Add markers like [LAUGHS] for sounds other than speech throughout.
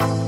you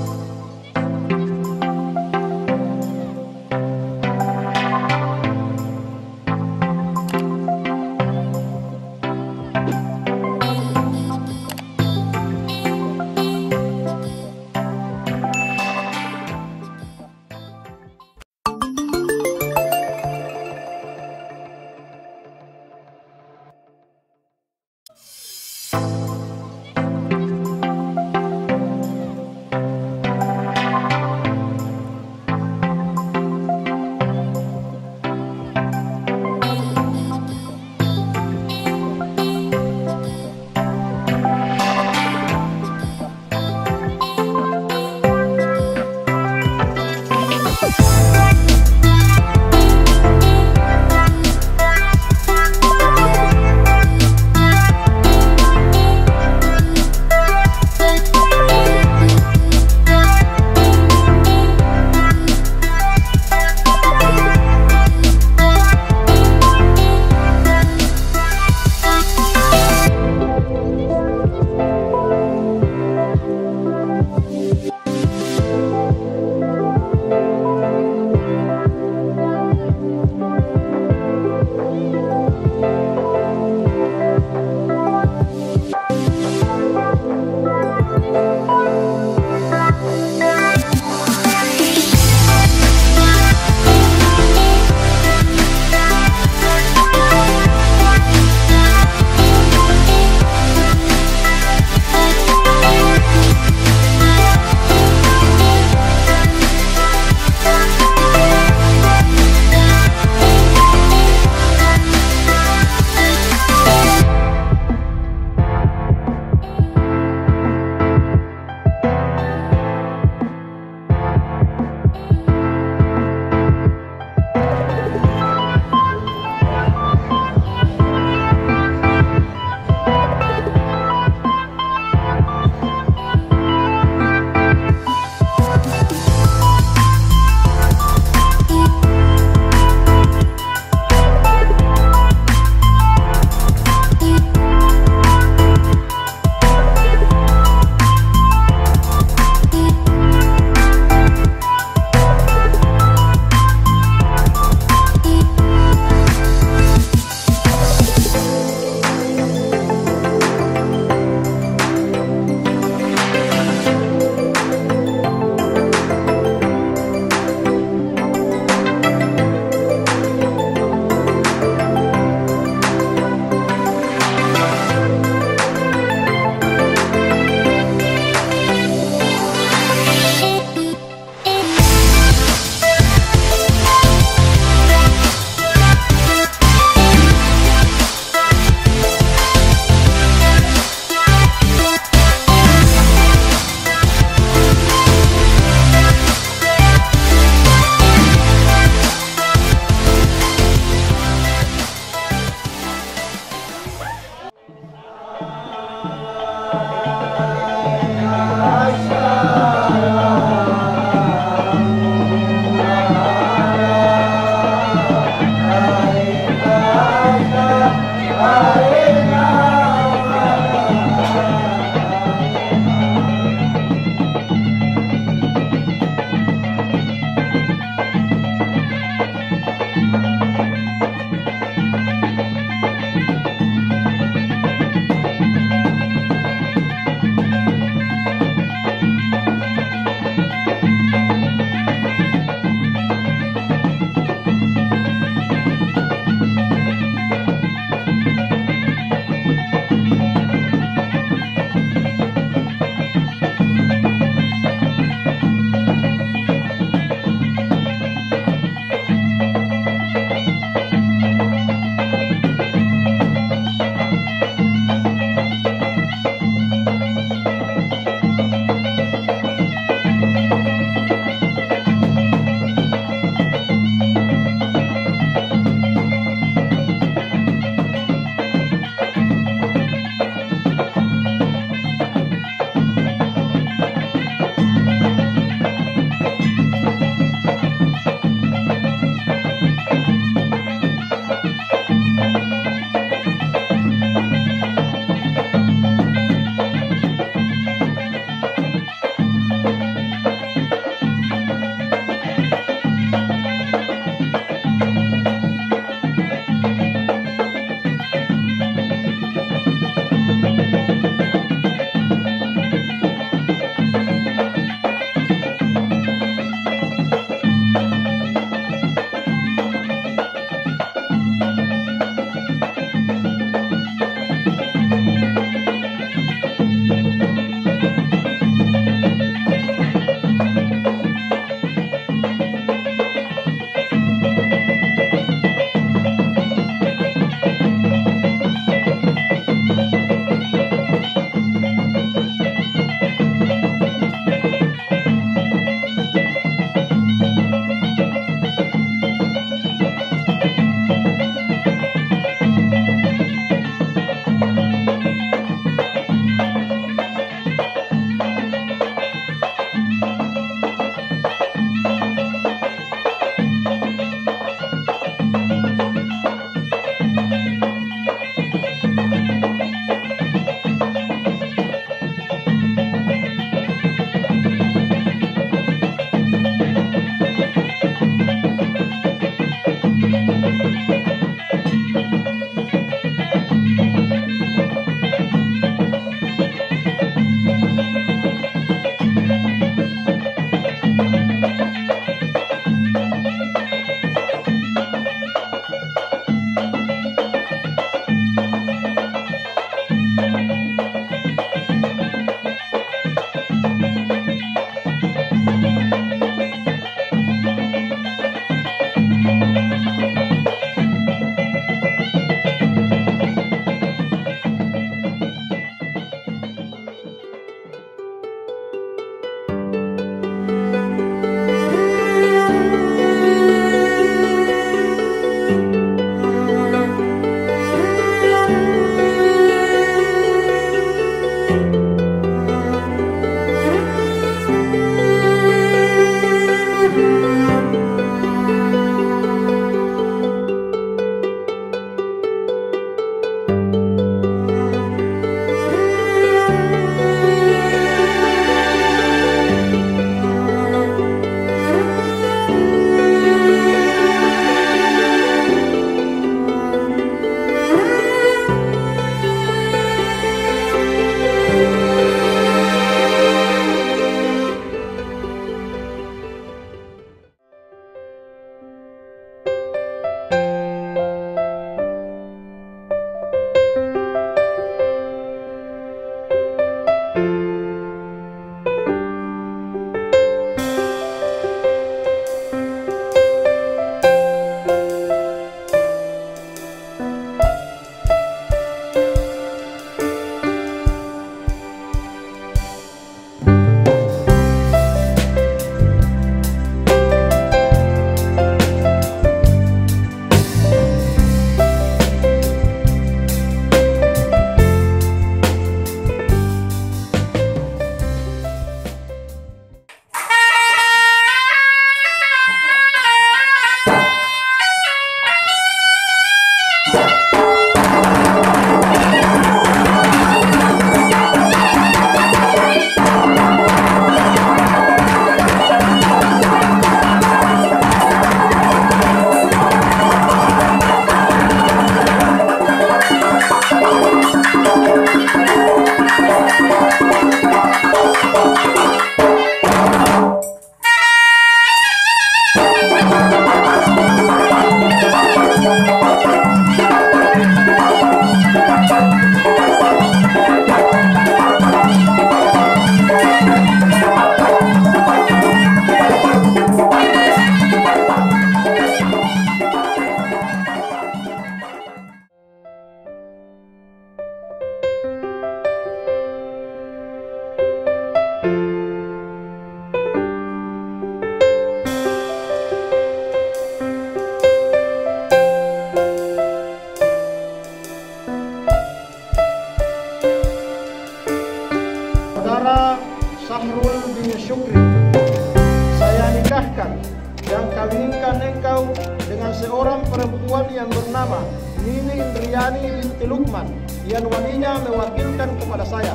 Nini Indriani binti Lukman yang walinya mewakilkan kepada saya.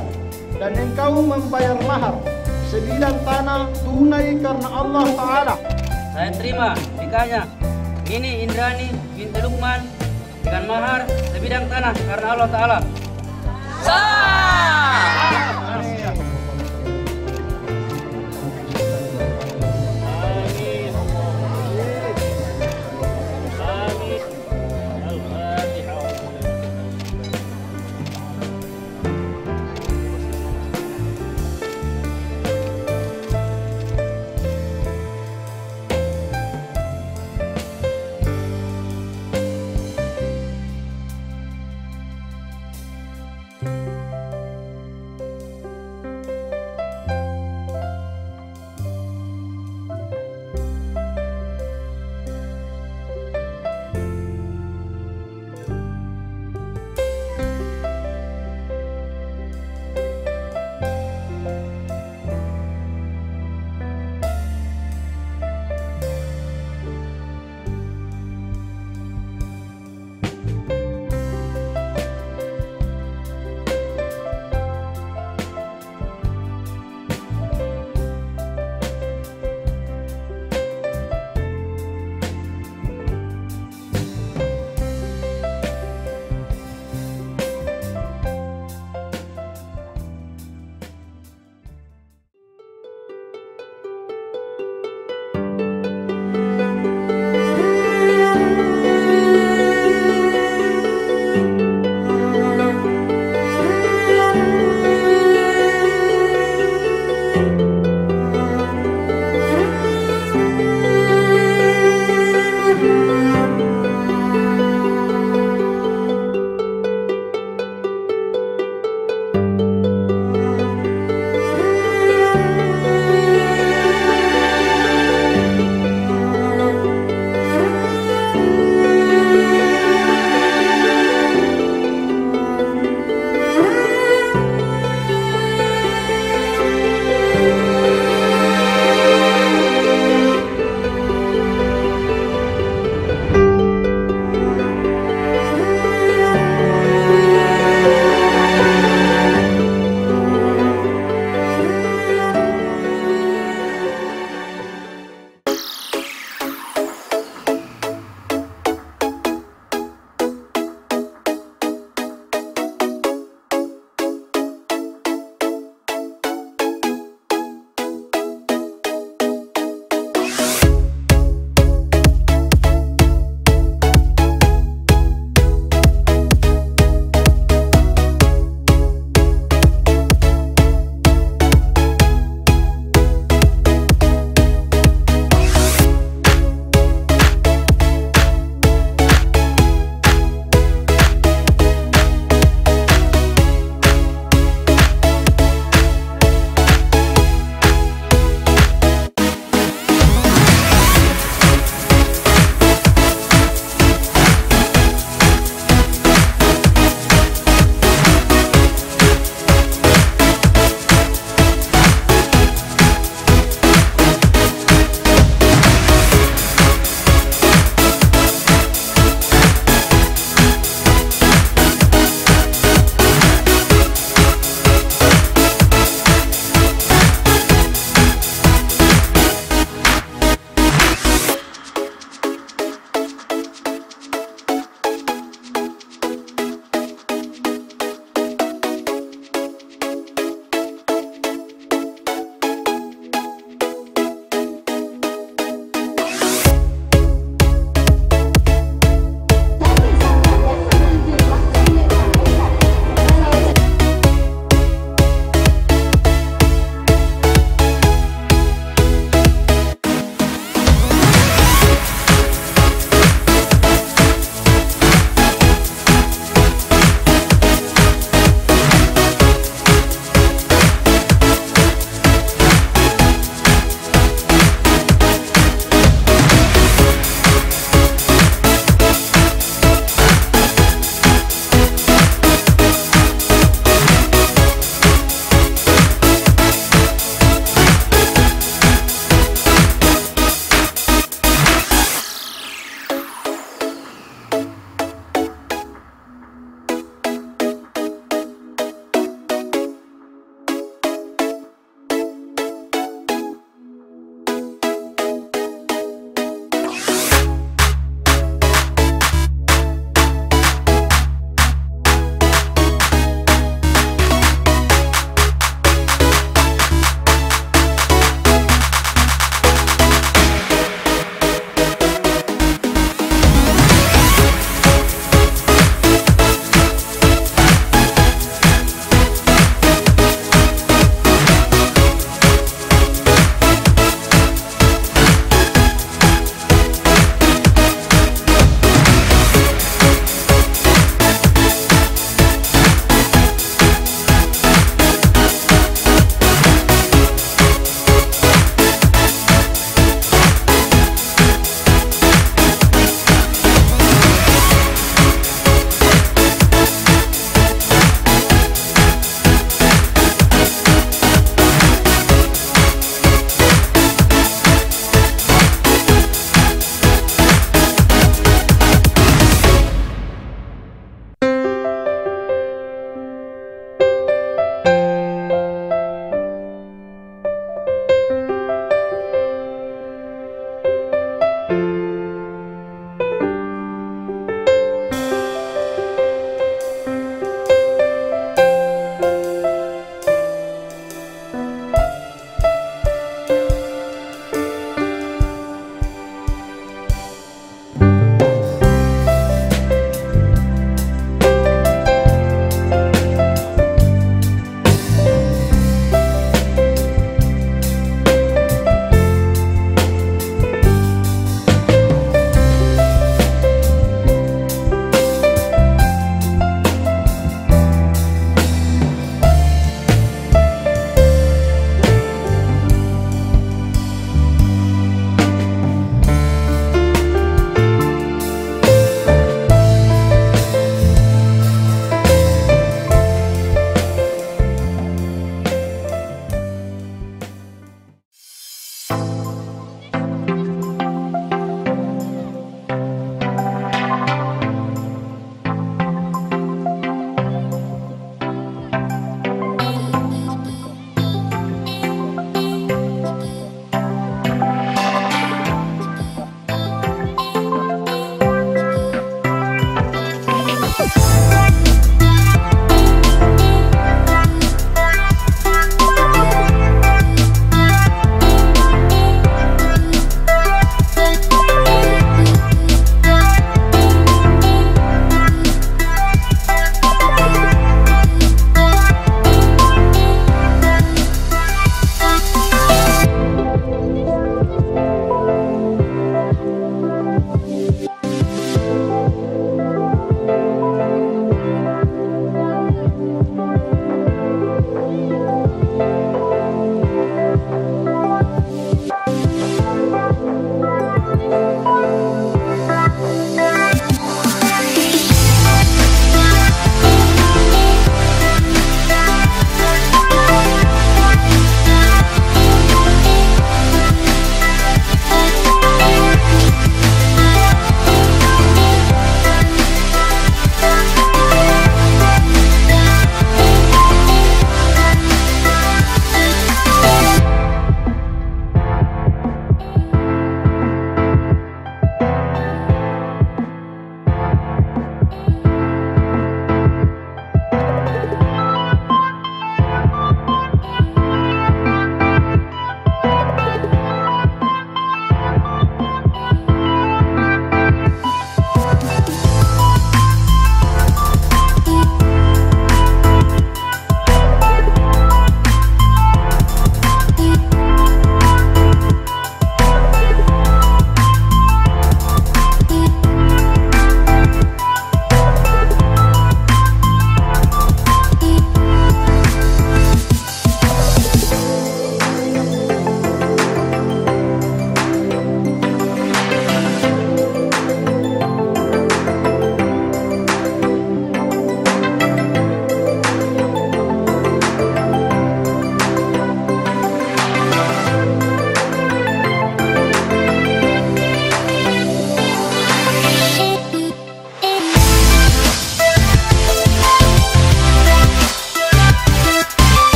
Dan engkau membayar mahar sebidang tanah tunai karena Allah Ta'ala. Saya terima nikahnya Nini Indrani binti Lukman dengan mahar sebidang tanah karena Allah Ta'ala.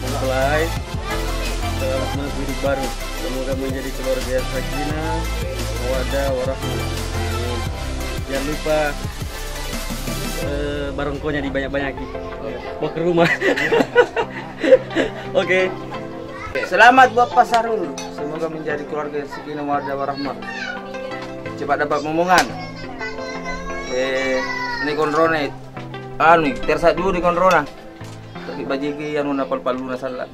Mempelai selamat menuju hidup baru. Semoga menjadi keluarga yang sakinah, mawadah, warahmah. Jangan lupa eh, barongkonya dibanyak-banyaki. Mau ke rumah. [LAUGHS] Oke. Selamat buat Pak Sarul. Semoga menjadi keluarga yang sakinah mawaddah warahmah. Cepat dapat momongan. Eh, ini konrone. Anu, tersa dulu di konrona. ba jegeyan mo na palpaluna sa lahat.